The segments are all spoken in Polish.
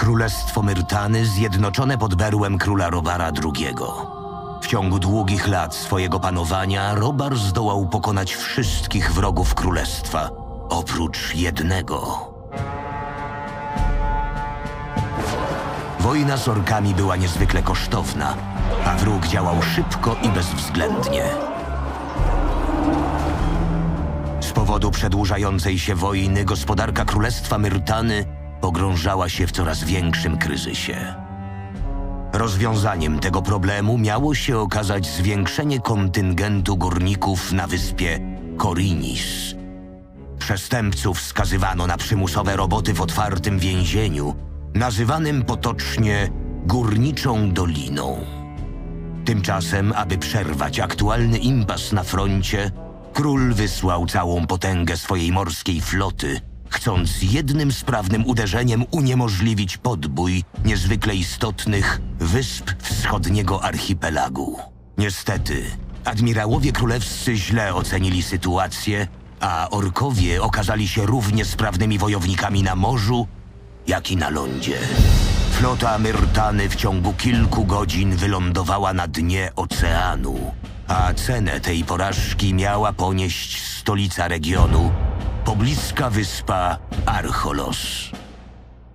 królestwo Myrtany zjednoczone pod berłem króla Robara II. W ciągu długich lat swojego panowania Robar zdołał pokonać wszystkich wrogów królestwa, oprócz jednego. Wojna z orkami była niezwykle kosztowna, a wróg działał szybko i bezwzględnie. Z powodu przedłużającej się wojny gospodarka Królestwa Myrtany pogrążała się w coraz większym kryzysie. Rozwiązaniem tego problemu miało się okazać zwiększenie kontyngentu górników na wyspie Korinis. Przestępców skazywano na przymusowe roboty w otwartym więzieniu, nazywanym potocznie Górniczą Doliną. Tymczasem, aby przerwać aktualny impas na froncie, król wysłał całą potęgę swojej morskiej floty, chcąc jednym sprawnym uderzeniem uniemożliwić podbój niezwykle istotnych wysp wschodniego archipelagu. Niestety, admirałowie królewscy źle ocenili sytuację, a orkowie okazali się równie sprawnymi wojownikami na morzu, jak i na lądzie. Flota Myrtany w ciągu kilku godzin wylądowała na dnie oceanu, a cenę tej porażki miała ponieść stolica regionu, pobliska wyspa Archolos.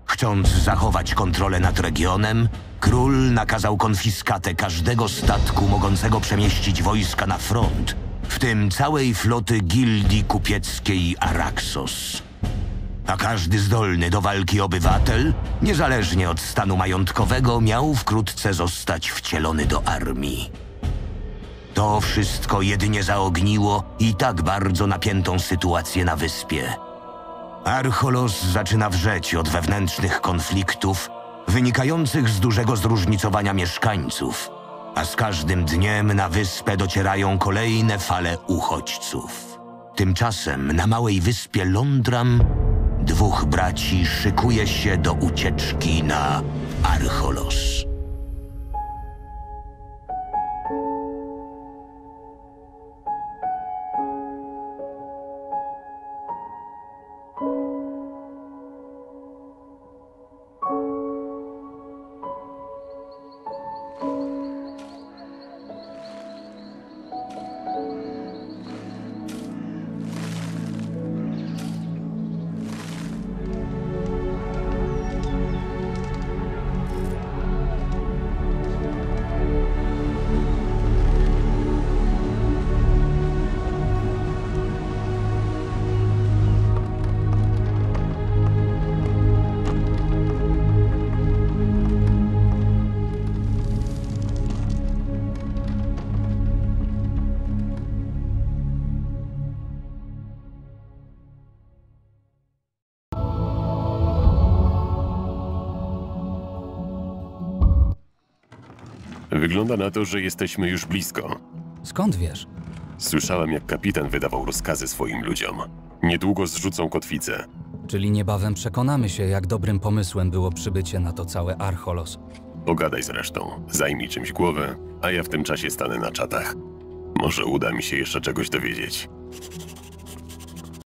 Chcąc zachować kontrolę nad regionem, król nakazał konfiskatę każdego statku mogącego przemieścić wojska na front, w tym całej floty gildii kupieckiej Araxos. A każdy zdolny do walki obywatel, niezależnie od stanu majątkowego, miał wkrótce zostać wcielony do armii. To wszystko jedynie zaogniło i tak bardzo napiętą sytuację na wyspie. Archolos zaczyna wrzeć od wewnętrznych konfliktów wynikających z dużego zróżnicowania mieszkańców, a z każdym dniem na wyspę docierają kolejne fale uchodźców. Tymczasem na małej wyspie Londram dwóch braci szykuje się do ucieczki na Archolos. Wygląda na to, że jesteśmy już blisko. Skąd wiesz? Słyszałem, jak kapitan wydawał rozkazy swoim ludziom. Niedługo zrzucą kotwicę. Czyli niebawem przekonamy się, jak dobrym pomysłem było przybycie na to całe Archolos. Pogadaj z resztą, zajmij czymś głowę, a ja w tym czasie stanę na czatach. Może uda mi się jeszcze czegoś dowiedzieć.